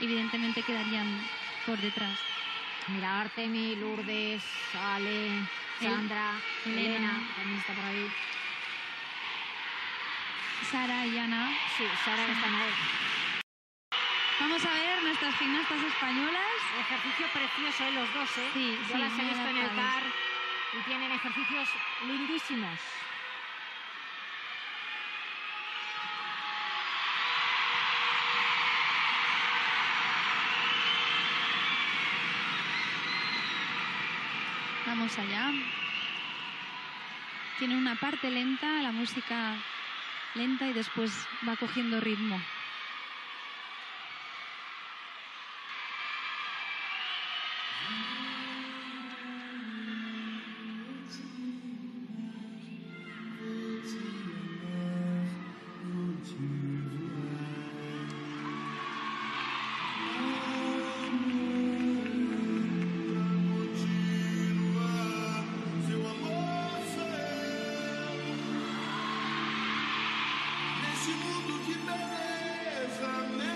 evidentemente quedarían por detrás. Mira, Artemi, Lourdes, Ale, Sandra, Elena. Elena, también está por ahí. Sara y Ana. Sí, Sara están ahí. Vamos a ver nuestras gimnastas españolas. Ejercicio precioso, ¿eh? los dos, ¿eh? Sí, Yo sí, las he visto en el. CAR y tienen ejercicios lindísimos. Vamos allá. Tiene una parte lenta, la música lenta y después va cogiendo ritmo. Nesse mundo de beleza, mergulhar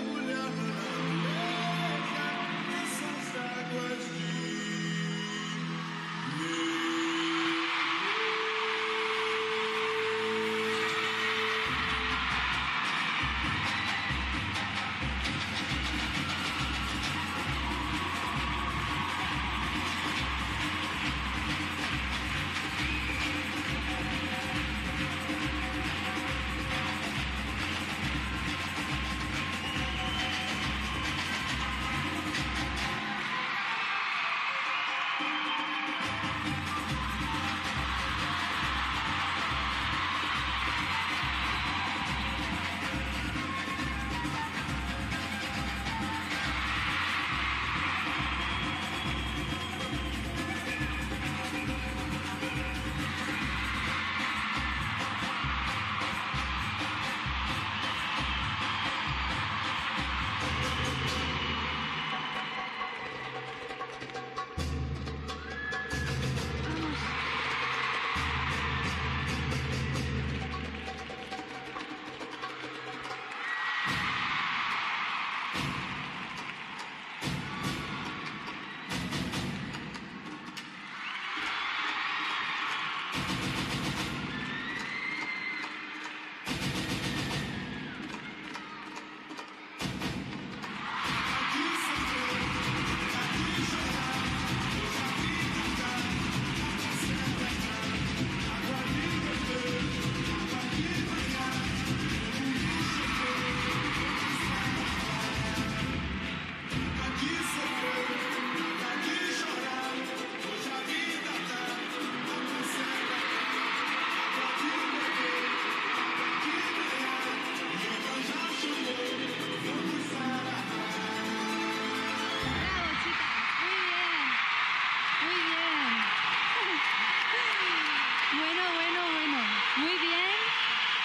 Bueno, bueno, bueno. Muy bien.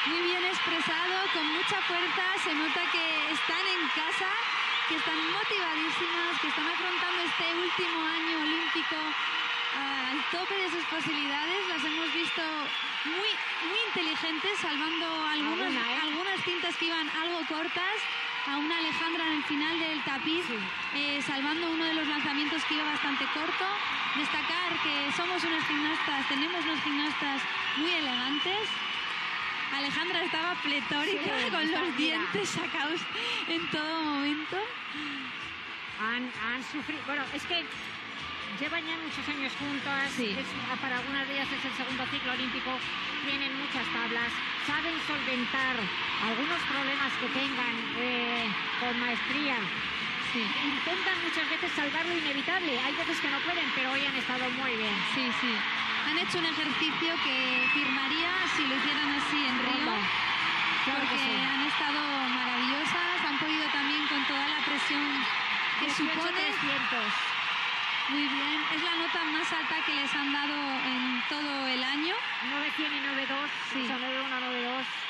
Muy bien expresado, con mucha fuerza. Se nota que están en casa, que están motivadísimas, que están afrontando este último año olímpico tope de sus posibilidades. Las hemos visto muy, muy inteligentes, salvando algunos, Alguna, ¿eh? algunas cintas que iban algo cortas. A una Alejandra en el final del tapiz, eh, salvando uno de los lanzamientos que iba bastante corto. Destacar que somos unas gimnastas, tenemos unas gimnastas muy elegantes. Alejandra estaba pletórica Sí, con los dientes sacados en todo momento. Han, han sufrido. Bueno, es que llevan ya muchos años juntas. Sí. es- para algunas de ellas es el segundo ciclo olímpico. Tienen muchas tablas. Saben solventar algunos problemas que tengan eh, con maestría. Sí, Intentan muchas veces salvar lo inevitable. Hay veces que no pueden, pero hoy han estado muy bien. sí, sí. Han hecho un ejercicio que firmaría si lo hicieran así en Río. Claro que porque sí. han estado maravillosas, han podido también con toda la presión que 18 supone. 300. Muy bien, es la nota más alta que les han dado en todo el año. 900 y 92. Sí. O sea, 91, 92.